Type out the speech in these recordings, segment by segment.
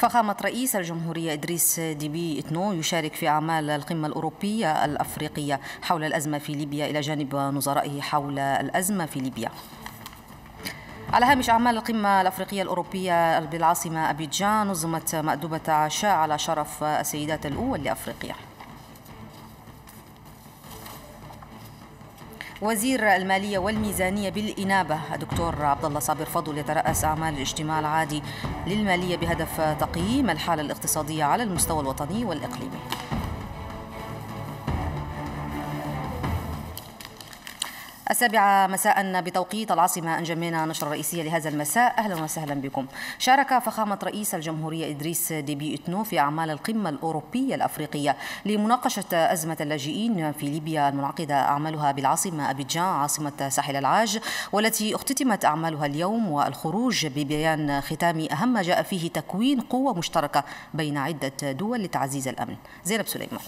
فخامة رئيس الجمهورية إدريس ديبي إتنو يشارك في أعمال القمة الأوروبية الأفريقية حول الأزمة في ليبيا إلى جانب نظرائه حول الأزمة في ليبيا. على هامش أعمال القمة الأفريقية الأوروبية بالعاصمة أبيجان نظمت مأدوبة عشاء على شرف السيدات الأول لأفريقيا. وزير المالية والميزانية بالإنابة الدكتور عبد الله صابر فضل يترأس أعمال الاجتماع العادي للمالية بهدف تقييم الحالة الاقتصادية على المستوى الوطني والإقليمي. السابعة مساء بتوقيت العاصمة أنجمنا نشرة رئيسية لهذا المساء. أهلا وسهلا بكم. شارك فخامة رئيس الجمهورية إدريس ديبي إتنو في أعمال القمة الأوروبية الأفريقية لمناقشة أزمة اللاجئين في ليبيا المنعقدة أعمالها بالعاصمة أبيجان عاصمة ساحل العاج والتي اختتمت أعمالها اليوم والخروج ببيان ختامي أهم ما جاء فيه تكوين قوة مشتركة بين عدة دول لتعزيز الأمن. زينب سليمان.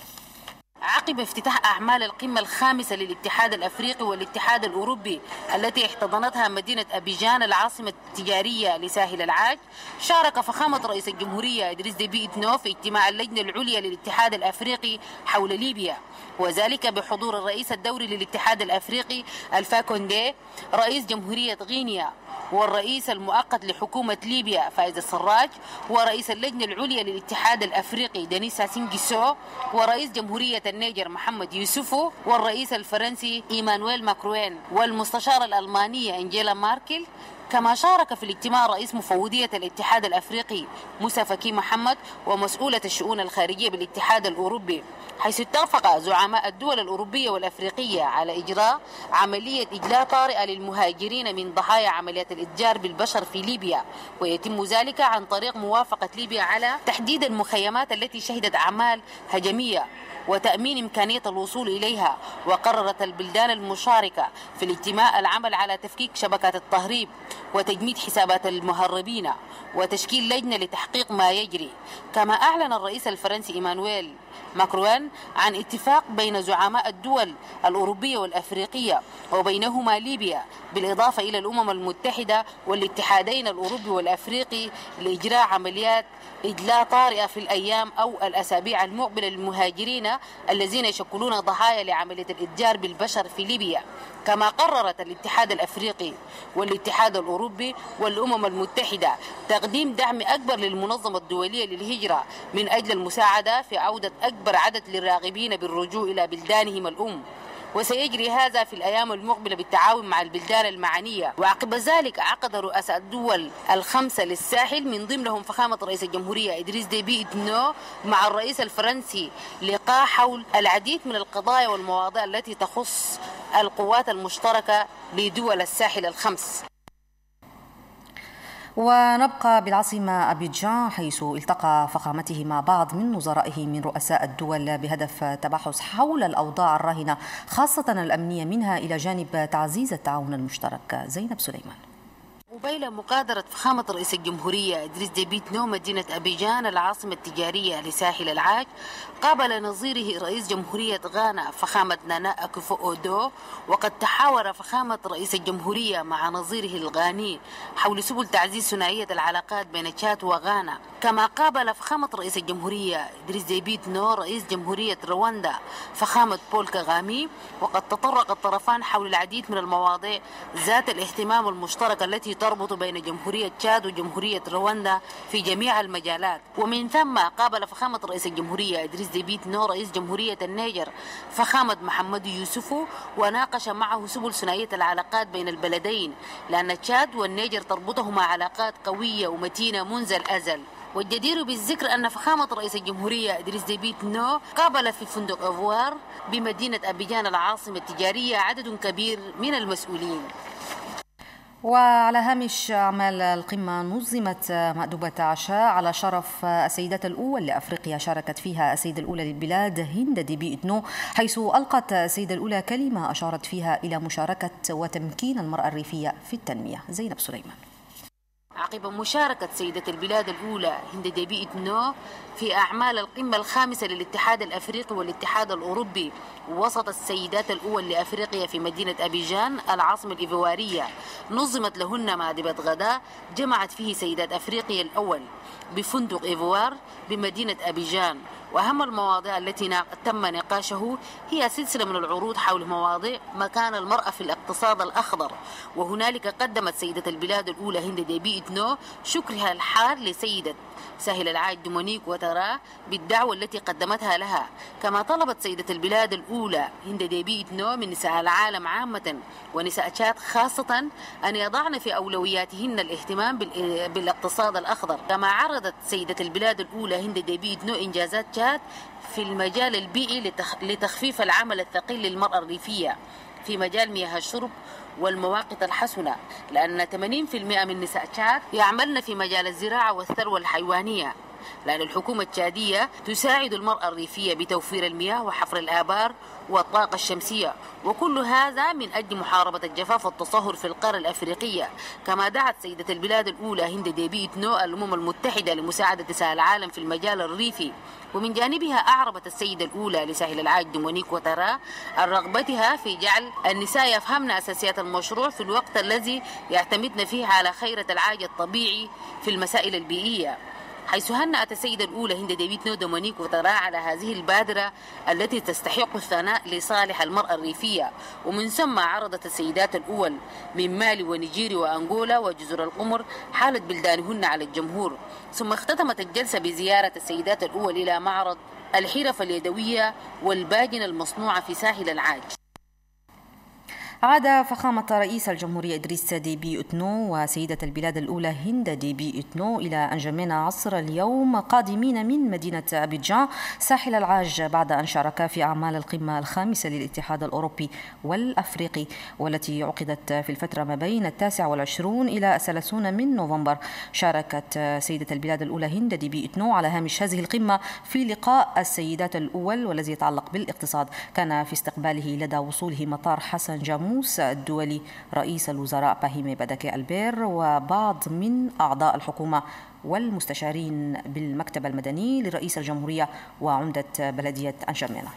عقب افتتاح أعمال القمة الخامسة للاتحاد الأفريقي والاتحاد الأوروبي التي احتضنتها مدينة أبيجان العاصمة التجارية لساحل العاج شارك فخامة رئيس الجمهورية إدريس ديبي إتنو في اجتماع اللجنة العليا للاتحاد الأفريقي حول ليبيا وذلك بحضور الرئيس الدوري للاتحاد الأفريقي ألفا كوندي رئيس جمهورية غينيا والرئيس المؤقت لحكومة ليبيا فايز السراج ورئيس اللجنة العليا للاتحاد الأفريقي دينيس ساسو نغيسو ورئيس جمهورية النيجر محمد يوسفو والرئيس الفرنسي إيمانويل ماكرون والمستشارة الألمانية أنجيلا ماركل كما شارك في الاجتماع رئيس مفوضية الاتحاد الأفريقي موسى فكي محمد ومسؤولة الشؤون الخارجية بالاتحاد الأوروبي حيث اتفق زعماء الدول الأوروبية والأفريقية على إجراء عملية إجلاء طارئة للمهاجرين من ضحايا عمليات الإتجار بالبشر في ليبيا ويتم ذلك عن طريق موافقة ليبيا على تحديد المخيمات التي شهدت أعمال هجمية. وتأمين إمكانية الوصول إليها وقررت البلدان المشاركة في الاجتماع العمل على تفكيك شبكات التهريب وتجميد حسابات المهربين وتشكيل لجنة لتحقيق ما يجري. كما أعلن الرئيس الفرنسي إيمانويل ماكروان عن اتفاق بين زعماء الدول الأوروبية والأفريقية وبينهما ليبيا بالإضافة إلى الأمم المتحدة والاتحادين الأوروبي والأفريقي لإجراء عمليات إجلاء طارئة في الأيام أو الأسابيع المقبلة للمهاجرين الذين يشكلون ضحايا لعملية الإتجار بالبشر في ليبيا كما قررت الاتحاد الأفريقي والاتحاد الأوروبي والأمم المتحدة تقديم دعم أكبر للمنظمة الدولية للهجرة من أجل المساعدة في عودة أكبر عدد للراغبين بالرجوع إلى بلدانهم الأم. وسيجري هذا في الأيام المقبلة بالتعاون مع البلدان المعنية. وعقب ذلك عقد رؤساء الدول الخمسة للساحل من ضمنهم فخامة رئيس الجمهورية إدريس ديبي إتنو مع الرئيس الفرنسي لقاء حول العديد من القضايا والمواضيع التي تخص القوات المشتركة لدول الساحل الخمس. ونبقى بالعاصمة أبيجان حيث التقى فخامته مع بعض من نظرائه من رؤساء الدول بهدف تبحث حول الأوضاع الراهنة خاصة الأمنية منها إلى جانب تعزيز التعاون المشترك. زينب سليمان. قبيل مغادرة فخامة رئيس الجمهورية إدريس ديبيت نو مدينة أبيجان العاصمة التجارية لساحل العاج قابل نظيره رئيس جمهورية غانا فخامة نانا أكفو أدو وقد تحاور فخامة رئيس الجمهورية مع نظيره الغاني حول سبل تعزيز ثنائية العلاقات بين تشاد وغانا. كما قابل فخامة رئيس الجمهورية إدريس ديبي إتنو رئيس جمهورية رواندا فخامة بول كاغامي وقد تطرق الطرفان حول العديد من المواضيع ذات الاهتمام المشترك التي تربط بين جمهورية تشاد وجمهورية رواندا في جميع المجالات. ومن ثم قابل فخامة رئيس الجمهورية إدريس ديبي إتنو رئيس جمهورية النيجر فخامة محمد يوسفو وناقش معه سبل ثنائية العلاقات بين البلدين لأن تشاد والنيجر تربطهما علاقات قوية ومتينة منذ الأزل. والجدير بالذكر أن فخامة رئيس الجمهورية إدريس ديبي إتنو قابل في فندق إيفوار بمدينة أبيجان العاصمة التجارية عدد كبير من المسؤولين. وعلى هامش أعمال القمة نظمت مأدبة عشاء على شرف السيدات الأول لأفريقيا شاركت فيها السيدة الأولى للبلاد هند ديبي إتنو حيث ألقت السيدة الأولى كلمة أشارت فيها إلى مشاركة وتمكين المرأة الريفية في التنمية زينب سليمان. عقب مشاركة سيدة البلاد الأولى هند ديبي إتنو في أعمال القمة الخامسة للاتحاد الأفريقي والاتحاد الأوروبي. وسط السيدات الأول لأفريقيا في مدينة أبيجان العاصمة الإيفوارية نظمت لهن مأدبة غداء جمعت فيه سيدات أفريقيا الأول. بفندق إيفوار بمدينة أبيجان. وأهم المواضيع التي تم نقاشه هي سلسلة من العروض حول مواضيع مكان المرأة في الاقتصاد الأخضر. وهنالك قدمت سيدة البلاد الأولى هند ديبي إتنو شكرها الحار لسيدة ساحل العاج دومينيك وترا بالدعوة التي قدمتها لها كما طلبت سيدة البلاد الأولى هند ديبي إتنو من نساء العالم عامة ونساء تشاد خاصة أن يضعن في أولوياتهن الاهتمام بالاقتصاد الأخضر. كما عرضت سيدة البلاد الأولى هند ديبي إتنو إنجازات تشاد في المجال البيئي لتخفيف العمل الثقيل للمرأة الريفية في مجال مياه الشرب والمواقف الحسنة لأن 80% من نساء تشاد يعملن في مجال الزراعة والثروة الحيوانية. لأن الحكومة التشادية تساعد المرأة الريفية بتوفير المياه وحفر الآبار والطاقة الشمسية. وكل هذا من أجل محاربة الجفاف والتصحر في القارة الأفريقية. كما دعت سيدة البلاد الأولى هند ديبي إتنو الأمم المتحدة لمساعدة نساء العالم في المجال الريفي. ومن جانبها أعربت السيدة الأولى لساحل العاج دومينيك وترا عن رغبتها في جعل النساء يفهمن أساسيات المشروع في الوقت الذي يعتمدن فيه على خيرة العاج الطبيعي في المسائل البيئية. حيث هنأت السيدة الأولى هند ديبي إتنو دومينيك وترا على هذه البادرة التي تستحق الثناء لصالح المرأة الريفية. ومن ثم عرضت السيدات الأول من مالي ونيجيري وأنغولا وجزر القمر حالة بلدانهن على الجمهور. ثم اختتمت الجلسة بزيارة السيدات الأول إلى معرض الحرف اليدوية والباجنة المصنوعة في ساحل العاج. عاد فخامة رئيس الجمهورية إدريس ديبي أتنو وسيدة البلاد الأولى هند ديبي أتنو إلى أنجمنا عصر اليوم قادمين من مدينة أبيجان ساحل العاج بعد أن شاركا في أعمال القمة الخامسة للاتحاد الأوروبي والأفريقي والتي عقدت في الفترة ما بين التاسع والعشرون إلى الثلاثون من نوفمبر. شاركت سيدة البلاد الأولى هند ديبي أتنو على هامش هذه القمة في لقاء السيدات الأول والذي يتعلق بالاقتصاد. كان في استقباله لدى وصوله مطار حسن جامو الناموس الدولي رئيس الوزراء باهيمي بدكي ألبير وبعض من أعضاء الحكومة والمستشارين بالمكتب المدني لرئيس الجمهورية وعمدة بلدية أنشمينا